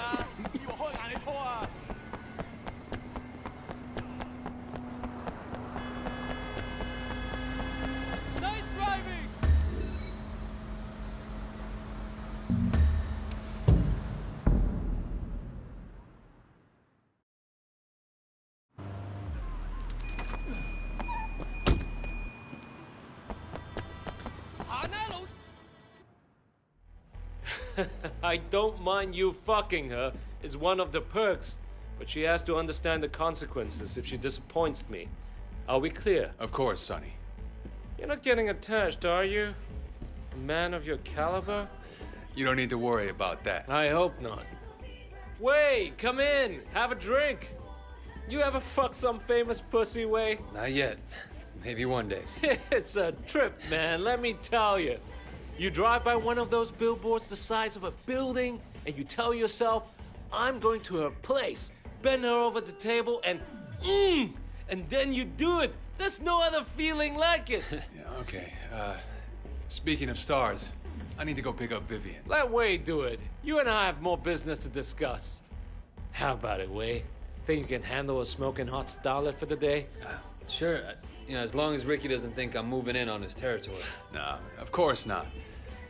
啊！I don't mind you fucking her. It's one of the perks. But she has to understand the consequences if she disappoints me. Are we clear? Of course, Sonny. You're not getting attached, are you? A man of your caliber? You don't need to worry about that. I hope not. Wait, come in. Have a drink. You ever fucked some famous pussy, Wei? Not yet. Maybe one day. it's a trip, man, let me tell you. You drive by one of those billboards the size of a building, and you tell yourself, I'm going to her place, bend her over the table, and mmm, and then you do it. There's no other feeling like it. Yeah, okay. Uh, speaking of stars, I need to go pick up Vivienne. Let Wade do it. You and I have more business to discuss. How about it, Wade? Think you can handle a smoking hot starlet for the day? Sure. uh, You know, as long as Ricky doesn't think I'm moving in on his territory. Nah, of course not.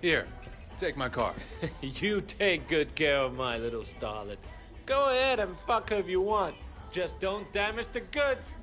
Here, take my car. you take good care of my little starlet. Go ahead and fuck her if you want. Just don't damage the goods.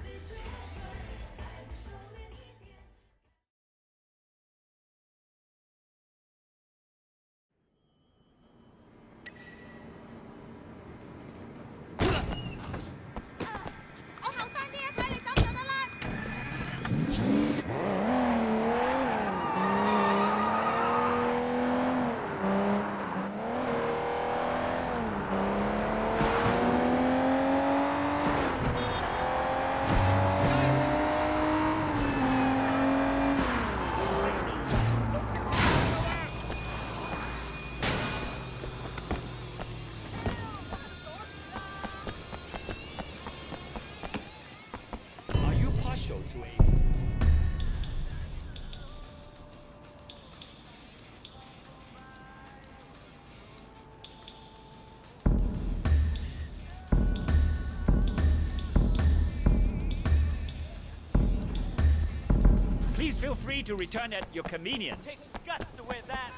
Please feel free to return at your convenience. Takes guts to wear that.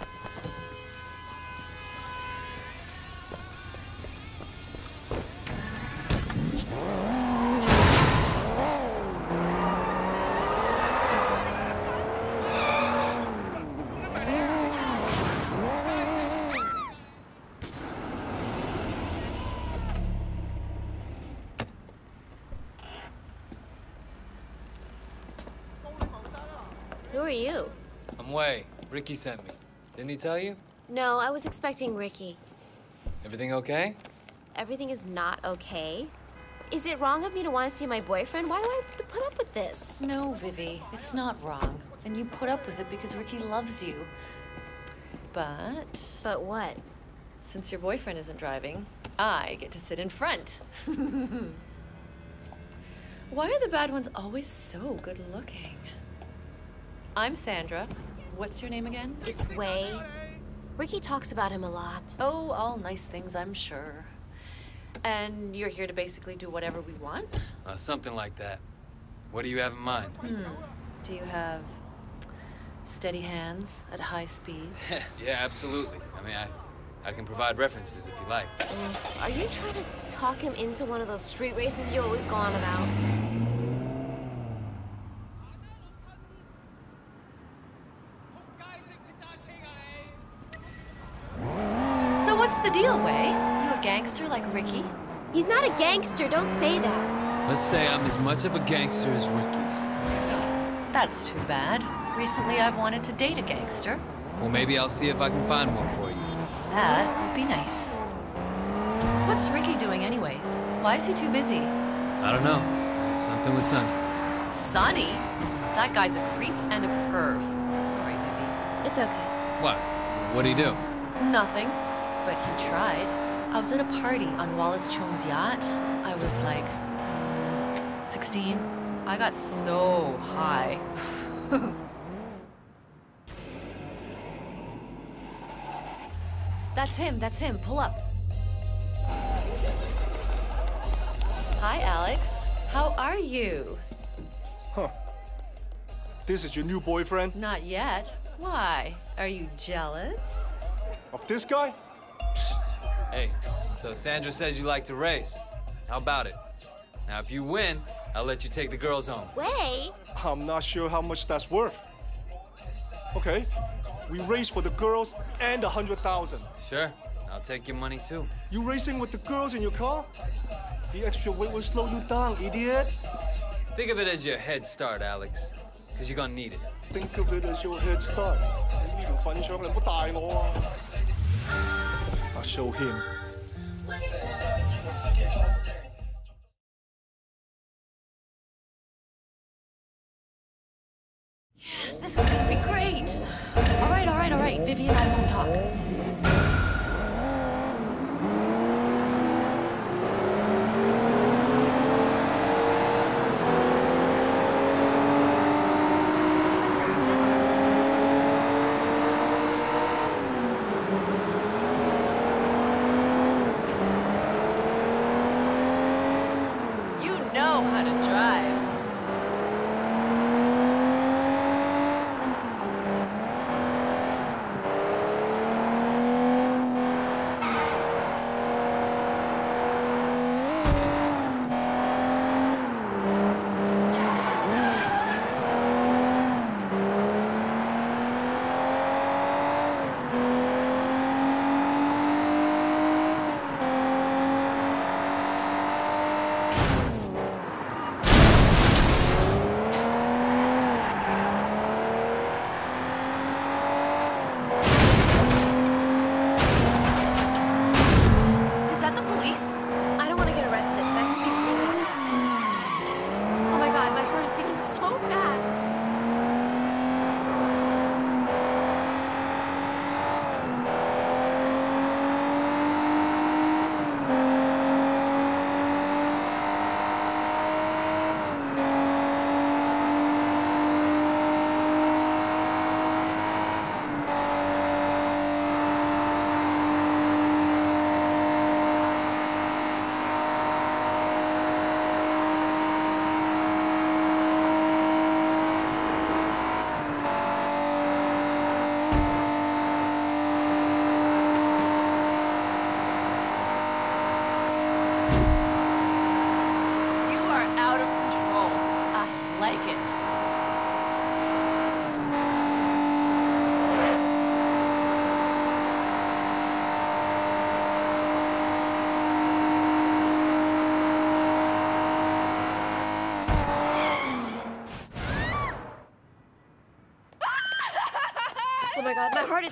Who are you? I'm Wei. Ricky sent me. Didn't he tell you? No, I was expecting Ricky. Everything okay? Everything is not okay. Is it wrong of me to want to see my boyfriend? Why do I have to put up with this? No, Vivi, it's not wrong. And you put up with it because Ricky loves you. But But what? since your boyfriend isn't driving, I get to sit in front. Why are the bad ones always so good looking? I'm Sandra. What's your name again? It's Wei. Ricky talks about him a lot. Oh, all nice things, I'm sure. And you're here to basically do whatever we want? Uh, something like that. What do you have in mind? Do you have steady hands at high speeds? yeah, absolutely. I mean, I, I can provide references if you like. Are you trying to talk him into one of those street races you always go on about? What's the deal, Wei? You a gangster like Ricky? He's not a gangster, don't say that. Let's say I'm as much of a gangster as Ricky. That's too bad. Recently, I've wanted to date a gangster. Well, maybe I'll see if I can find one for you. That would be nice. What's Ricky doing, anyways? Why is he too busy? I don't know. Something with Sonny. Sonny? That guy's a creep and a perv. Sorry, Vivi. It's okay. What? What'd he do? Nothing. But he tried. I was at a party on Wallace Chung's yacht. I was like mm, 16. I got so high. That's him, that's him. Pull up. Hi, Alex. How are you? Huh. This is your new boyfriend? Not yet. Why? Are you jealous? Of this guy? Hey, so Sandra says you like to race. How about it? Now, if you win, I'll let you take the girls home. Wei? I'm not sure how much that's worth. Okay, we race for the girls and a hundred thousand. Sure, I'll take your money too. You racing with the girls in your car? The extra weight will slow you down, idiot. Think of it as your head start, Alex. Because you're gonna need it. Think of it as your head start.！I'll show him. This is gonna be great. All right, all right, all right. Vivi and I won't talk.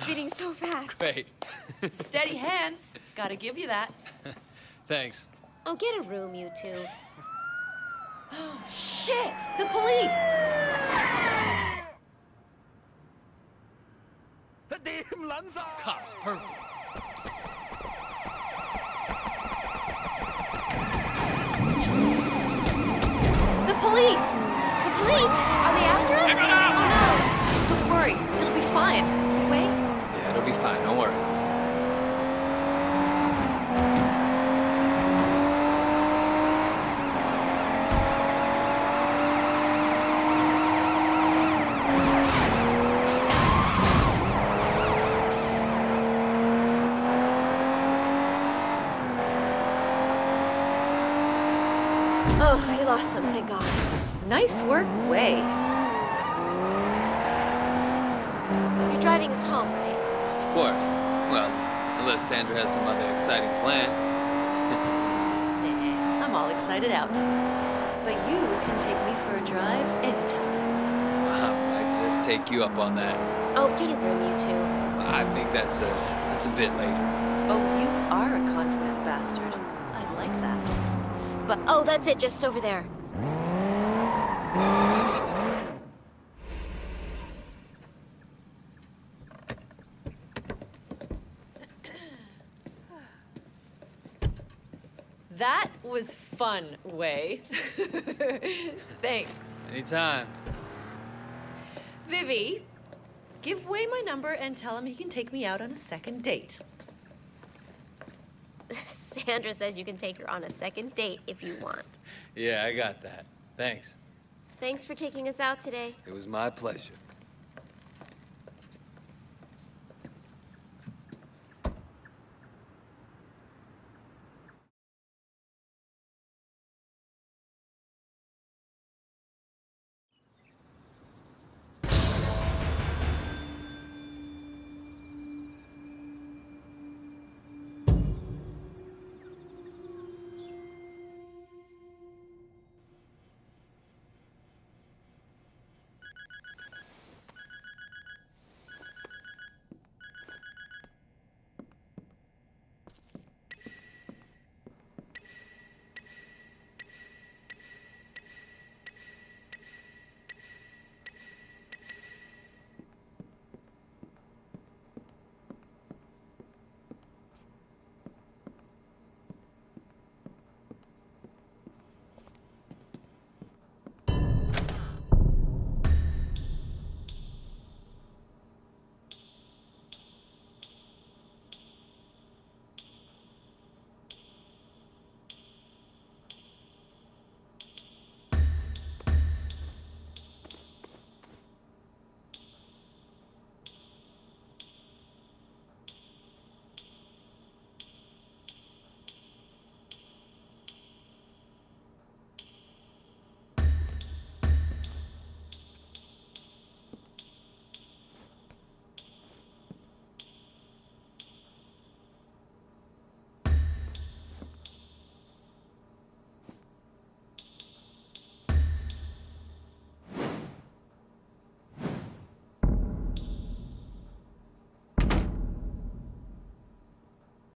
Beating so fast. Wait. Steady hands. Gotta give you that. Thanks. Oh, get a room, you two. Oh, Shit! The police! Cops, perfect. The police! The police! Oh, you lost him, thank god. Nice work, Wei. You're driving us home, right? Of course. Well, unless Sandra has some other exciting plan. I'm all excited out. But you can take me for a drive anytime. Wow, I just take you up on that. Oh, get a room, you two. I think that's a that's a bit later. Oh, you are a confident bastard. I like that. But oh, that's it, just over there. That was fun, Wei. Thanks. Anytime. Vivi, give Wei my number and tell him he can take me out on a second date. Say Sandra says you can take her on a second date if you want. Yeah, I got that. Thanks. Thanks for taking us out today. It was my pleasure.